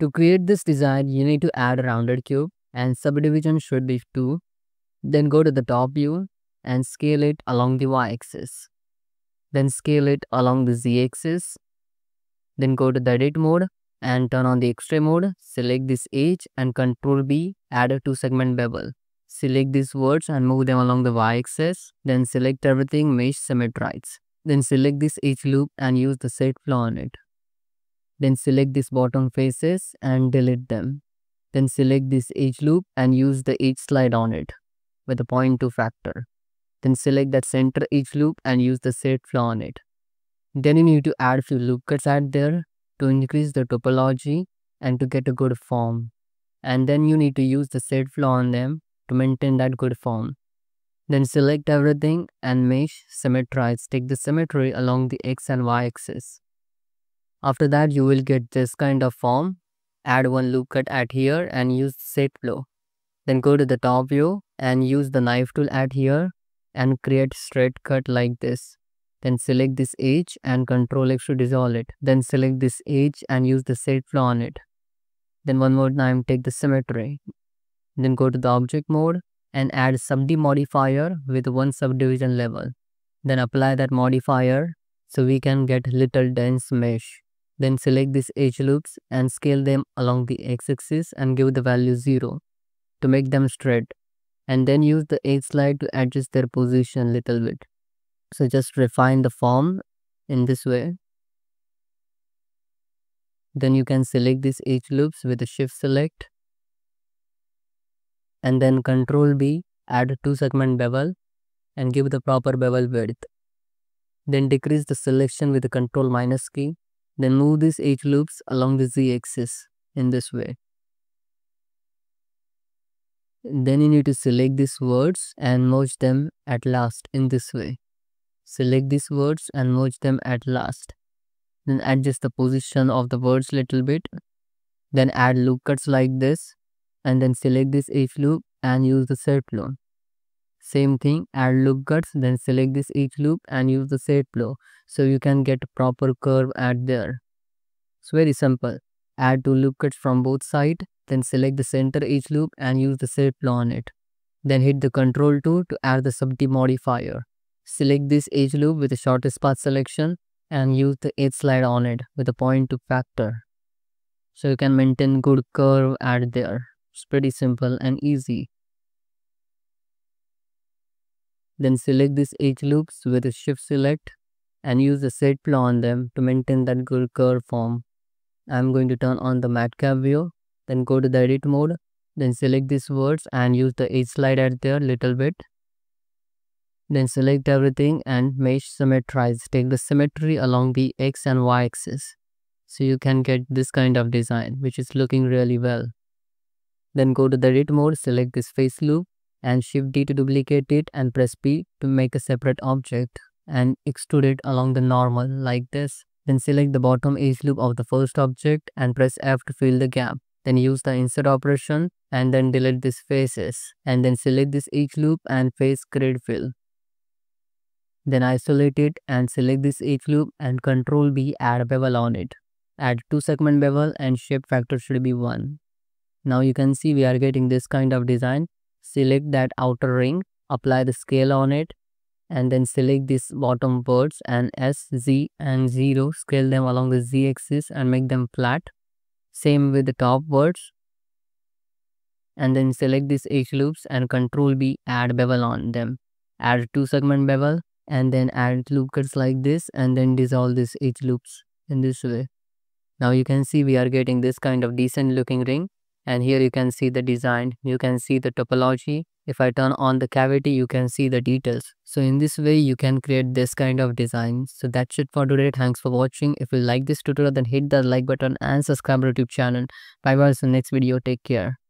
To create this design, you need to add a rounded cube and subdivision should be 2. Then go to the top view and scale it along the y-axis. Then scale it along the z-axis. Then go to the edit mode and turn on the x-ray mode. Select this edge and Ctrl B, add a two segment bevel. Select these words and move them along the y-axis. Then select everything, mesh symmetrize. Then select this edge loop and use the set flow on it. Then select these bottom faces and delete them. Then select this edge loop and use the edge slide on it with a 0.2 factor. Then select that center edge loop and use the set flow on it. Then you need to add a few loop cuts out there to increase the topology and to get a good form. And then you need to use the set flow on them to maintain that good form. Then select everything and mesh symmetrize. Take the symmetry along the x and y axis. After that you will get this kind of form. Add one loop cut at here and use set flow. Then go to the top view and use the knife tool at here and create straight cut like this. Then select this edge and control X to dissolve it. Then select this edge and use the set flow on it. Then one more time take the symmetry. Then go to the object mode and add subd modifier with one subdivision level. Then apply that modifier so we can get little dense mesh. Then select these edge loops and scale them along the x-axis and give the value 0 to make them straight. And then use the edge slide to adjust their position a little bit. So just refine the form in this way. Then you can select these edge loops with the shift select. And then control B, add two segment bevel and give the proper bevel width. Then decrease the selection with the control minus key. Then move these edge loops along the z axis in this way. Then you need to select these words and merge them at last in this way. Select these words and merge them at last. Then adjust the position of the words little bit. Then add loop cuts like this and then select this edge loop and use the set. Same thing, add loop cuts, then select this edge loop and use the set flow so you can get proper curve at there. It's very simple. Add two loop cuts from both sides, then select the center edge loop and use the set flow on it. Then hit the control 2 to add the subd modifier. Select this edge loop with the shortest path selection and use the edge slide on it with a 0.2 factor. So you can maintain good curve at there. It's pretty simple and easy. Then select these edge loops with a shift select and use the set flow on them to maintain that good curve form. I'm going to turn on the matcap view. Then go to the edit mode. Then select these words and use the edge slide at there little bit then select everything and mesh symmetrize. Take the symmetry along the x and y axis. So you can get this kind of design which is looking really well. Then go to the edit mode, select this face loop and shift D to duplicate it and press P to make a separate object and extrude it along the normal like this. Then select the bottom edge loop of the first object and press F to fill the gap. Then use the inset operation and then delete these faces and then select this edge loop and face grid fill. Then isolate it and select this edge loop and Ctrl B add bevel on it. Add 2 segment bevel and shape factor should be 1. Now you can see we are getting this kind of design. Select that outer ring, apply the scale on it and then select these bottom words and S, Z and 0. Scale them along the Z axis and make them flat. Same with the top words. And then select these edge loops and control B add bevel on them. Add 2 segment bevel and then add loop cuts like this and then dissolve these edge loops in this way. Now you can see we are getting this kind of decent looking ring and here you can see the design, you can see the topology. If I turn on the cavity, you can see the details. So in this way, you can create this kind of design. So that's it for today. Thanks for watching. If you like this tutorial, then hit the like button and subscribe to YouTube channel. Bye bye. See you next video. Take care.